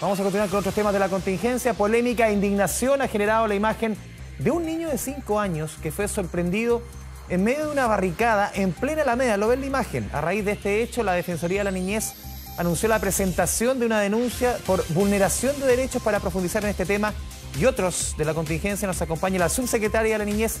Vamos a continuar con otros temas de la contingencia. Polémica e indignación ha generado la imagen de un niño de 5 años que fue sorprendido en medio de una barricada en plena Alameda. Lo ven la imagen. A raíz de este hecho, la Defensoría de la Niñez anunció la presentación de una denuncia por vulneración de derechos para profundizar en este tema y otros de la contingencia. Nos acompaña la subsecretaria de la Niñez,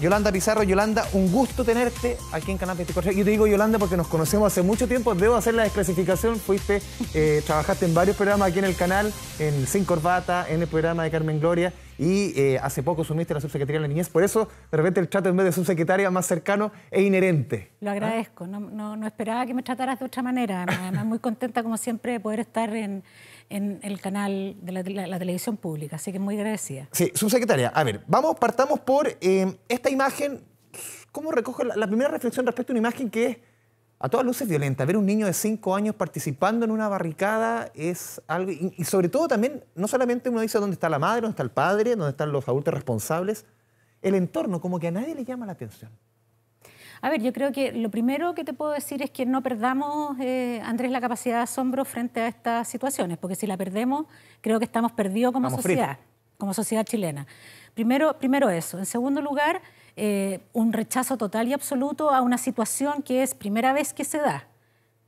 Yolanda Pizarro. Yolanda, un gusto tenerte aquí en Canal 24. Yo te digo Yolanda porque nos conocemos hace mucho tiempo. Debo hacer la desclasificación. Fuiste, eh, trabajaste en varios programas aquí en el canal, en Sin Corbata, en el programa de Carmen Gloria y eh, hace poco sumiste la subsecretaría de la niñez. Por eso, de repente, el trato en vez de subsecretaria más cercano es inherente. Lo agradezco. No, no, esperaba que me trataras de otra manera. Además, muy contenta, como siempre, de poder estar en, en el canal de la, televisión pública. Así que muy agradecida. Sí, subsecretaria. A ver, vamos, partamos por eh, esta imagen. ¿Cómo recoge la, la primera reflexión respecto a una imagen que es a todas luces violenta. Ver un niño de 5 años participando en una barricada es algo, y, sobre todo también, no solamente uno dice dónde está la madre, dónde está el padre, dónde están los adultos responsables, el entorno, como que a nadie le llama la atención. A ver, yo creo que lo primero que te puedo decir es que no perdamos, eh, Andrés, la capacidad de asombro frente a estas situaciones, porque si la perdemos, creo que estamos perdidos como sociedad, como sociedad chilena. Primero, primero eso. En segundo lugar, eh, un rechazo total y absoluto a una situación que es primera vez que se da.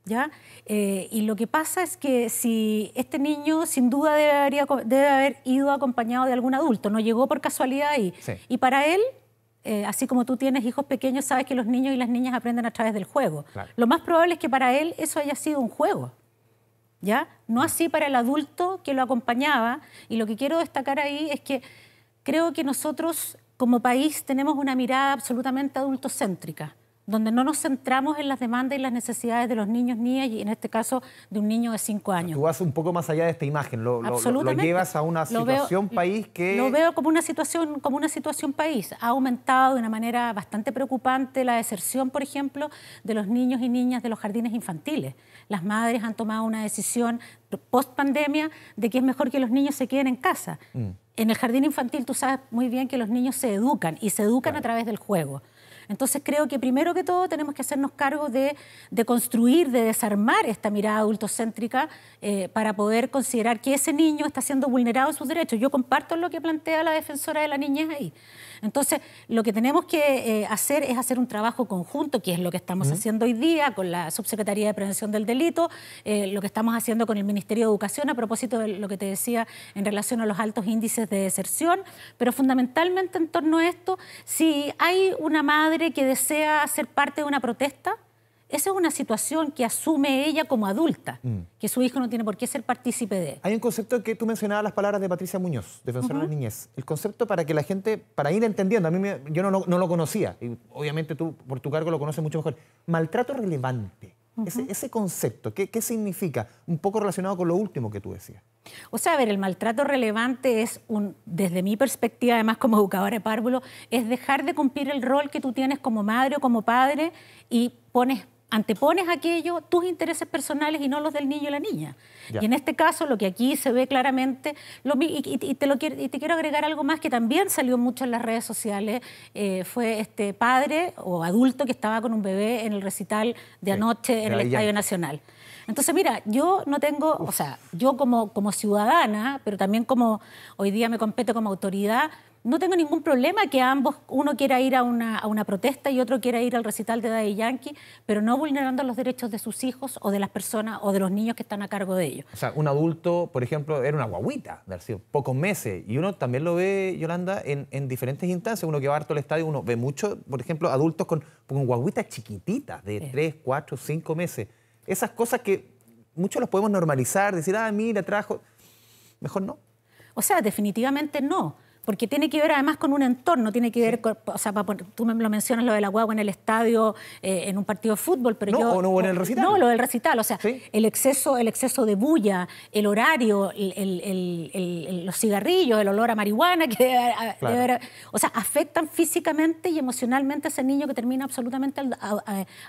¿ya? Eh, y lo que pasa es que si este niño sin duda debe haber, ido acompañado de algún adulto, no llegó por casualidad y, y para él eh, así como tú tienes hijos pequeños, sabes que los niños y las niñas aprenden a través del juego. Lo más probable es que para él eso haya sido un juego. ¿Ya? No así para el adulto que lo acompañaba. Y lo que quiero destacar ahí es que creo que nosotros como país tenemos una mirada absolutamente adultocéntrica, donde no nos centramos en las demandas y las necesidades de los niños, niñas y en este caso de un niño de cinco años. Tú vas un poco más allá de esta imagen, lo, llevas a una situación país que... Lo veo como una, situación, como una situación país. Ha aumentado de una manera bastante preocupante la deserción, por ejemplo, de los niños y niñas de los jardines infantiles. Las madres han tomado una decisión post pandemia de que es mejor que los niños se queden en casa. Mm. En el jardín infantil tú sabes muy bien que los niños se educan y se educan a través del juego. Entonces creo que primero que todo tenemos que hacernos cargo de, construir, de desarmar esta mirada adultocéntrica eh, para poder considerar que ese niño está siendo vulnerado en sus derechos. Yo comparto lo que plantea la defensora de la niñez ahí. Entonces, lo que tenemos que eh, hacer es hacer un trabajo conjunto, que es lo que estamos haciendo hoy día con la Subsecretaría de Prevención del Delito, eh, lo que estamos haciendo con el Ministerio de Educación a propósito de lo que te decía en relación a los altos índices de deserción, pero fundamentalmente en torno a esto, si hay una madre que desea ser parte de una protesta, esa es una situación que asume ella como adulta, mm. que su hijo no tiene por qué ser partícipe de. Hay un concepto que tú mencionabas las palabras de Patricia Muñoz, defensora de la niñez. El concepto para que la gente, para ir entendiendo, a mí yo no, no, lo conocía, y obviamente tú por tu cargo lo conoces mucho mejor. Maltrato relevante. ese, concepto, ¿qué, ¿qué significa? Un poco relacionado con lo último que tú decías. O sea, a ver, el maltrato relevante es, un, desde mi perspectiva, además como educadora de párvulo, es dejar de cumplir el rol que tú tienes como madre o como padre y pones antepones aquello, tus intereses personales y no los del niño y la niña. Y en este caso, lo que aquí se ve claramente, y, te lo quiero, y te quiero agregar algo más que también salió mucho en las redes sociales, eh, fue este padre o adulto que estaba con un bebé en el recital de anoche en el Estadio Nacional. Entonces, mira, yo no tengo, o sea, yo como, como ciudadana, pero también como hoy día me compete como autoridad, no tengo ningún problema que ambos, uno quiera ir a una, a una protesta y otro quiera ir al recital de Daddy Yankee, pero no vulnerando los derechos de sus hijos o de las personas o de los niños que están a cargo de ellos. O sea, un adulto, por ejemplo, era una guaguita, de sido pocos meses, y uno también lo ve, Yolanda, en, en, diferentes instancias. Uno que va harto al estadio, uno ve mucho, por ejemplo, adultos con, con guaguitas chiquititas, de 3, 4, 5 meses. Esas cosas que muchos los podemos normalizar, decir, ah, mira, trajo. Mejor no. O sea, definitivamente no porque tiene que ver además con un entorno, tiene que ver, con, o sea, tú me lo mencionas lo de la guagua en el estadio, eh, en un partido de fútbol, pero no, yo... O no en el recital. No, lo del recital, o sea, el, exceso, el exceso de bulla, el horario, los cigarrillos, el olor a marihuana, que o sea, afectan físicamente y emocionalmente a ese niño que termina absolutamente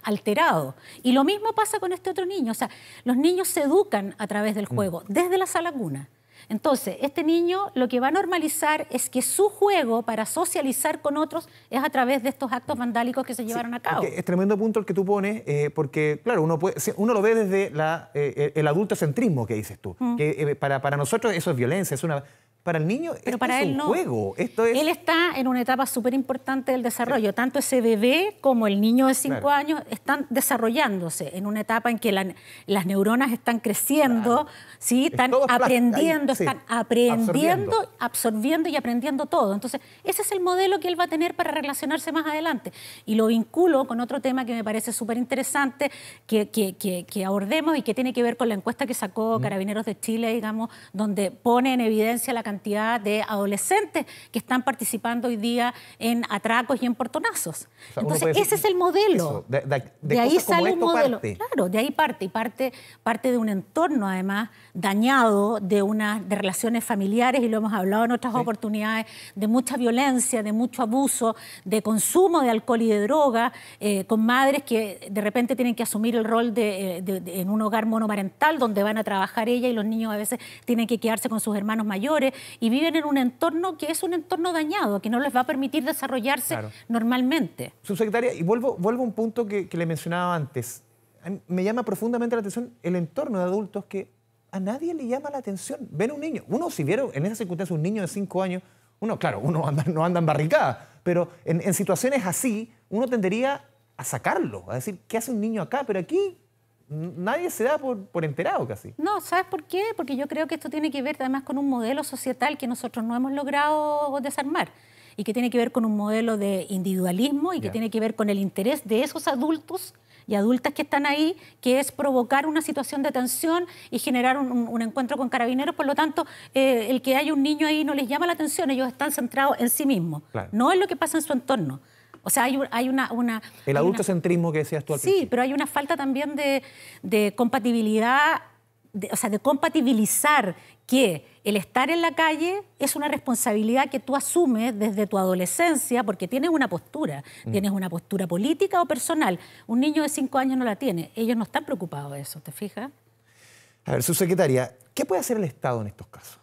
alterado. Y lo mismo pasa con este otro niño, o sea, los niños se educan a través del mm. juego, desde la sala cuna. Entonces, este niño lo que va a normalizar es que su juego para socializar con otros es a través de estos actos vandálicos que se llevaron a cabo. Es tremendo punto el que tú pones, eh, porque, claro, uno, puede, uno lo ve desde la, eh, el adultocentrismo que dices tú, mm. que eh, para, para nosotros eso es violencia, es una para el niño Pero para es él un no. juego. Esto es... Él está en una etapa súper importante del desarrollo. Tanto ese bebé como el niño de 5 años están desarrollándose en una etapa en que las neuronas están creciendo, ¿sí? están aprendiendo, están aprendiendo, absorbiendo. y aprendiendo todo. Entonces, ese es el modelo que él va a tener para relacionarse más adelante. Y lo vinculo con otro tema que me parece súper interesante que, que, abordemos y que tiene que ver con la encuesta que sacó Carabineros de Chile, digamos, donde pone en evidencia la cantidad de adolescentes que están participando hoy día en atracos y en portonazos. Entonces, ese es el modelo. de, ahí sale un modelo. Claro, de ahí parte. Y parte, parte de un entorno, además, dañado, de, una, de relaciones familiares, y lo hemos hablado en otras oportunidades, de mucha violencia, de mucho abuso, de consumo de alcohol y de droga, eh, con madres que de repente tienen que asumir el rol de, en un hogar monomarental donde van a trabajar ella y los niños a veces tienen que quedarse con sus hermanos mayores y viven en un entorno que es un entorno dañado, que no les va a permitir desarrollarse normalmente. Subsecretaria, y vuelvo, vuelvo a un punto que, le mencionaba antes. Me llama profundamente la atención el entorno de adultos que a nadie le llama la atención. Ven un niño, uno si vieron en esa circunstancia un niño de cinco años, uno, claro, uno no anda en barricada, pero en, en situaciones así uno tendería a sacarlo, a decir, ¿qué hace un niño acá? Pero aquí nadie se da por, enterado casi. No, ¿sabes por qué? Porque yo creo que esto tiene que ver además con un modelo societal que nosotros no hemos logrado desarmar y que tiene que ver con un modelo de individualismo y que tiene que ver con el interés de esos adultos y adultas que están ahí, que es provocar una situación de tensión y generar un, encuentro con carabineros. Por lo tanto, eh, el que haya un niño ahí no les llama la atención, ellos están centrados en sí mismos, no en lo que pasa en su entorno. O sea, hay, hay una, una... El adultocentrismo que decías tú al Sí, pero hay una falta también de, compatibilidad, o sea, de compatibilizar que el estar en la calle es una responsabilidad que tú asumes desde tu adolescencia porque tienes una postura, mm. tienes una postura política o personal. Un niño de cinco años no la tiene. Ellos no están preocupados de eso, ¿te fijas? A ver, subsecretaria, ¿qué puede hacer el Estado en estos casos?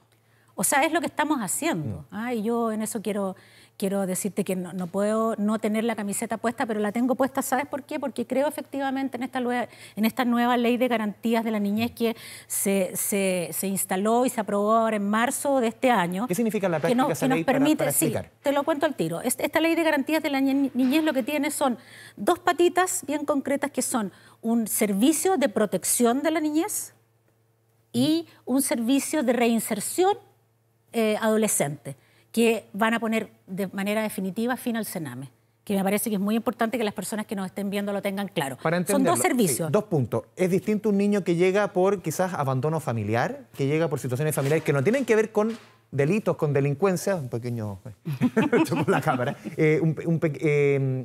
O sea, es lo que estamos haciendo. Mm. ¿ah? Y yo en eso quiero, quiero decirte que no, puedo no tener la camiseta puesta, pero la tengo puesta, ¿sabes por qué? Porque creo efectivamente en esta, en esta nueva ley de garantías de la niñez que se, se, instaló y se aprobó ahora en marzo de este año. ¿Qué significa la práctica que, nos permite, sí, te lo cuento al tiro. Esta ley de garantías de la niñez lo que tiene son dos patitas bien concretas que son un servicio de protección de la niñez y un servicio de reinserción eh, adolescente que van a poner de manera definitiva fin al cename que me parece que es muy importante que las personas que nos estén viendo lo tengan claro. Son dos servicios. dos puntos. Es distinto un niño que llega por quizás abandono familiar, que llega por situaciones familiares que no tienen que ver con delitos, con delincuencia, un pequeño... la cámara. Eh, eh,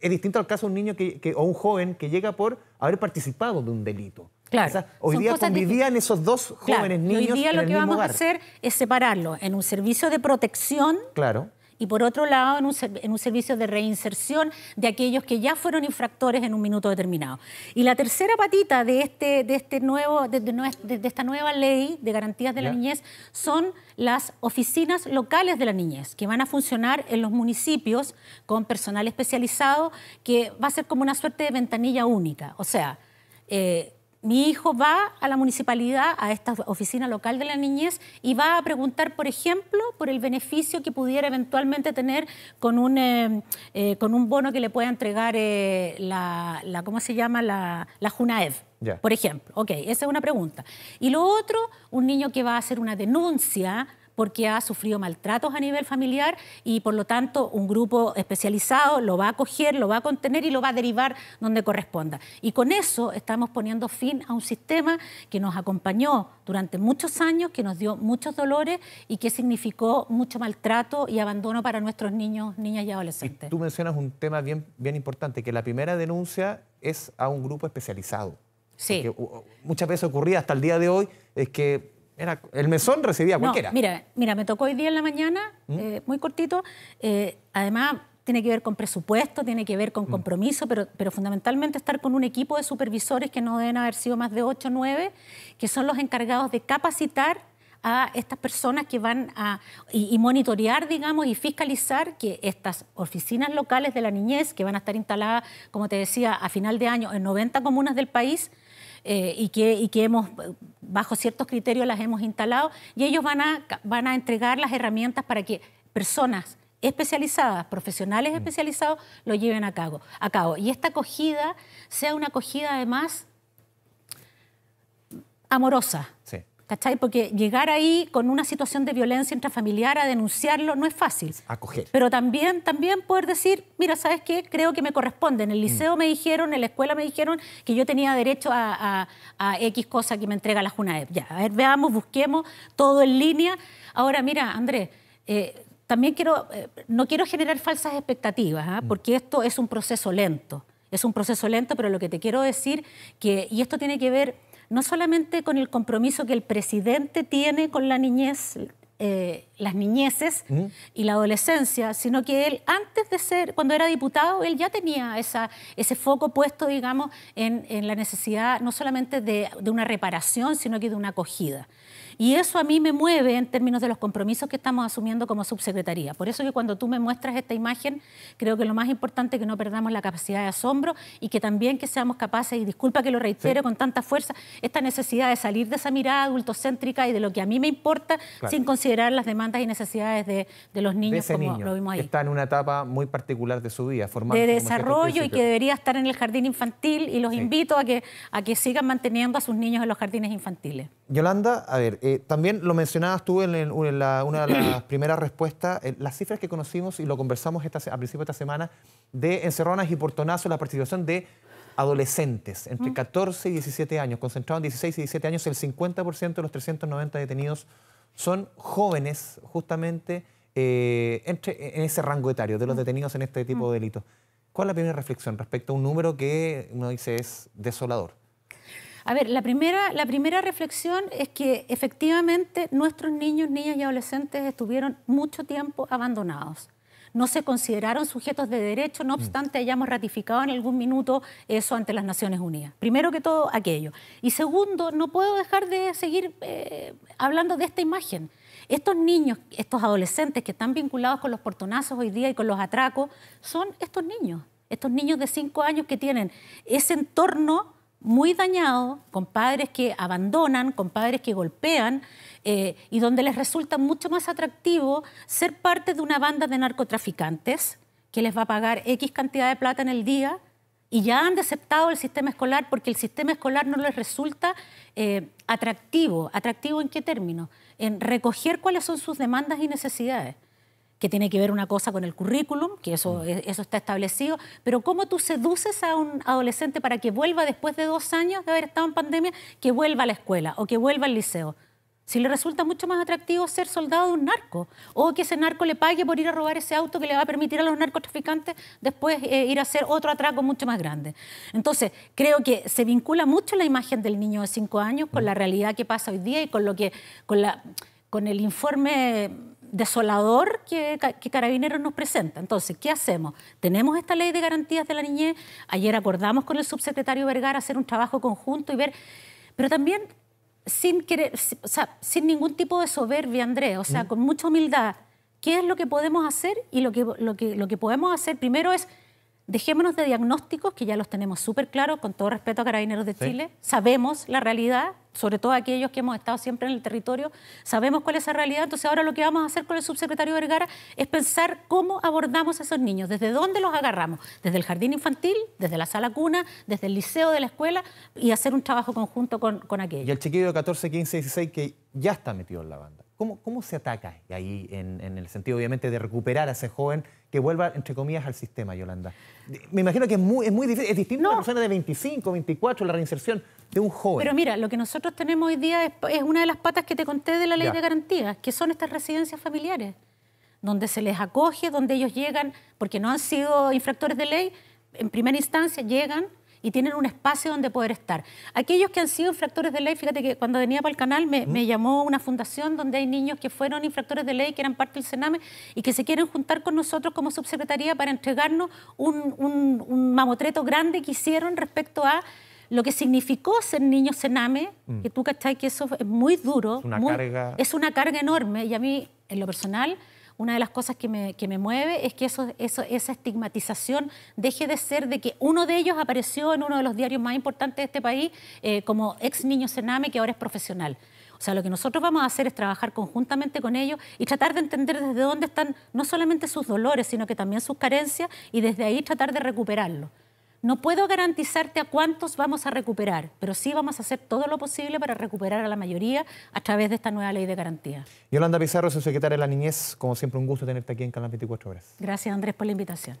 es distinto al caso de un niño que, o un joven que llega por haber participado de un delito. Claro. hoy día convivían esos dos jóvenes niños. Hoy día lo que vamos a hacer es separarlo en un servicio de protección. Claro y por otro lado en un, servicio de reinserción de aquellos que ya fueron infractores en un minuto determinado. Y la tercera patita de, este, de, este nuevo, de, esta nueva ley de garantías de la niñez son las oficinas locales de la niñez, que van a funcionar en los municipios con personal especializado, que va a ser como una suerte de ventanilla única. O sea, eh, mi hijo va a la municipalidad, a esta oficina local de la niñez, y va a preguntar, por ejemplo, por el beneficio que pudiera eventualmente tener con un, eh, eh, con un bono que le pueda entregar eh, la, ¿cómo se llama? La, la JUNAEV. Por ejemplo, ok, esa es una pregunta. Y lo otro, un niño que va a hacer una denuncia porque ha sufrido maltratos a nivel familiar y por lo tanto un grupo especializado lo va a acoger, lo va a contener y lo va a derivar donde corresponda. Y con eso estamos poniendo fin a un sistema que nos acompañó durante muchos años, que nos dio muchos dolores y que significó mucho maltrato y abandono para nuestros niños, niñas y adolescentes. tú mencionas un tema bien, bien importante, que la primera denuncia es a un grupo especializado. Sí. muchas veces ocurría hasta el día de hoy es que el mesón recibía cualquiera. Mira, mira, me tocó hoy día en la mañana, ¿Mm? eh, muy cortito. Eh, además, tiene que ver con presupuesto, tiene que ver con ¿Mm? compromiso, pero, pero fundamentalmente estar con un equipo de supervisores que no deben haber sido más de 8 o 9, que son los encargados de capacitar a estas personas que van a y, monitorear, digamos, y fiscalizar que estas oficinas locales de la niñez, que van a estar instaladas, como te decía, a final de año en 90 comunas del país, eh, y, que, y que hemos, bajo ciertos criterios, las hemos instalado, y ellos van a, van a entregar las herramientas para que personas especializadas, profesionales mm. especializados, lo lleven a cabo, a cabo. Y esta acogida sea una acogida además amorosa. Sí. ¿Cachai? Porque llegar ahí con una situación de violencia intrafamiliar a denunciarlo no es fácil. Acoger. Pero también, también poder decir, mira, ¿sabes qué? Creo que me corresponde. En el liceo mm. me dijeron, en la escuela me dijeron que yo tenía derecho a, X cosa que me entrega la JUNAEP. Ya, a ver, veamos, busquemos todo en línea. Ahora, mira, Andrés, eh, también quiero, eh, no quiero generar falsas expectativas, ¿ah? mm. porque esto es un proceso lento. Es un proceso lento, pero lo que te quiero decir que, y esto tiene que ver no solamente con el compromiso que el presidente tiene con la niñez, eh, las niñeces y la adolescencia, sino que él, antes de ser, cuando era diputado, él ya tenía esa, ese foco puesto, digamos, en, la necesidad no solamente de, de, una reparación, sino que de una acogida. Y eso a mí me mueve en términos de los compromisos que estamos asumiendo como subsecretaría. Por eso que cuando tú me muestras esta imagen, creo que lo más importante es que no perdamos la capacidad de asombro y que también que seamos capaces, y disculpa que lo reitere con tanta fuerza, esta necesidad de salir de esa mirada adultocéntrica y de lo que a mí me importa sin considerar las demandas y necesidades de, los niños como lo vimos ahí. Está en una etapa muy particular de su vida, formando. De desarrollo y que debería estar en el jardín infantil y los invito a que, a que sigan manteniendo a sus niños en los jardines infantiles. Yolanda, a ver, eh, también lo mencionabas tú en, una de las primeras respuestas, eh, las cifras que conocimos y lo conversamos esta, a principio de esta semana de encerronas y portonazos, la participación de adolescentes entre 14 y 17 años, concentrados en 16 y 17 años, el 50% de los 390 detenidos son jóvenes justamente eh, entre, en ese rango etario de los detenidos en este tipo de delitos. ¿Cuál es la primera reflexión respecto a un número que uno dice es desolador? A ver, la primera, la primera reflexión es que efectivamente nuestros niños, niñas y adolescentes estuvieron mucho tiempo abandonados. No se consideraron sujetos de derecho, no mm. obstante hayamos ratificado en algún minuto eso ante las Naciones Unidas. Primero que todo, aquello. Y segundo, no puedo dejar de seguir eh, hablando de esta imagen. Estos niños, estos adolescentes que están vinculados con los portonazos hoy día y con los atracos, son estos niños, estos niños de cinco años que tienen ese entorno muy dañado, con padres que abandonan, con padres que golpean, eh, y donde les resulta mucho más atractivo ser parte de una banda de narcotraficantes que les va a pagar X cantidad de plata en el día y ya han deceptado el sistema escolar porque el sistema escolar no les resulta eh, atractivo. ¿Atractivo en qué término? En recoger cuáles son sus demandas y necesidades que tiene que ver una cosa con el currículum, que eso, mm. eso está establecido, pero cómo tú seduces a un adolescente para que vuelva después de dos años de haber estado en pandemia, que vuelva a la escuela o que vuelva al liceo. Si le resulta mucho más atractivo ser soldado de un narco o que ese narco le pague por ir a robar ese auto que le va a permitir a los narcotraficantes después eh, ir a hacer otro atraco mucho más grande. Entonces, creo que se vincula mucho la imagen del niño de cinco años con la realidad que pasa hoy día y con, lo que, con, la, con el informe desolador que, Carabineros nos presenta. Entonces, ¿qué hacemos? Tenemos esta ley de garantías de la niñez. Ayer acordamos con el subsecretario Vergara hacer un trabajo conjunto y ver, pero también sin querer, o sea, sin ningún tipo de soberbia, Andrés, o sea, con mucha humildad. ¿Qué es lo que podemos hacer? Y lo que, lo que, lo que podemos hacer primero es dejémonos de diagnósticos, que ya los tenemos súper claros, con todo respeto a Carabineros de Chile. Sabemos la realidad, sobre todo aquellos que hemos estado siempre en el territorio, sabemos cuál es esa realidad. Entonces, ahora lo que vamos a hacer con el subsecretario Vergara es pensar cómo abordamos a esos niños, desde dónde los agarramos, desde el jardín infantil, desde la sala cuna, desde el liceo de la escuela y hacer un trabajo conjunto con, con aquellos. Y el chiquillo de 14, 15, 16 que ya está metido en la banda. ¿Cómo, cómo se ataca ahí en, en el sentido, obviamente, de recuperar a ese joven que vuelva, entre comillas, al sistema, Yolanda? Me imagino que es muy, es muy difícil, es distinto a una persona de 25, 24, la reinserción de un joven. Pero mira, lo que nosotros tenemos hoy día es, una de las patas que te conté de la ley de garantías, que son estas residencias familiares, donde se les acoge, donde ellos llegan, porque no han sido infractores de ley, en primera instancia llegan, y tienen un espacio donde poder estar. Aquellos que han sido infractores de ley, fíjate que cuando venía para el canal me, llamó una fundación donde hay niños que fueron infractores de ley, que eran parte del Sename y que se quieren juntar con nosotros como subsecretaría para entregarnos un, un mamotreto grande que hicieron respecto a lo que significó ser niño Sename, mm. que tú cachai que eso es muy duro. Es una, carga... es una carga enorme y a mí, en lo personal, una de las cosas que me, que me mueve es que eso, eso, esa estigmatización deje de ser de que uno de ellos apareció en uno de los diarios más importantes de este país eh, como ex niño Sename, que ahora es profesional. O sea, lo que nosotros vamos a hacer es trabajar conjuntamente con ellos y tratar de entender desde dónde están no solamente sus dolores, sino que también sus carencias y desde ahí tratar de recuperarlo. No puedo garantizarte a cuántos vamos a recuperar, pero sí vamos a hacer todo lo posible para recuperar a la mayoría a través de esta nueva ley de garantía. Yolanda Pizarro, su secretaria de la Niñez, como siempre un gusto tenerte aquí en Canal 24 Horas. Gracias Andrés por la invitación.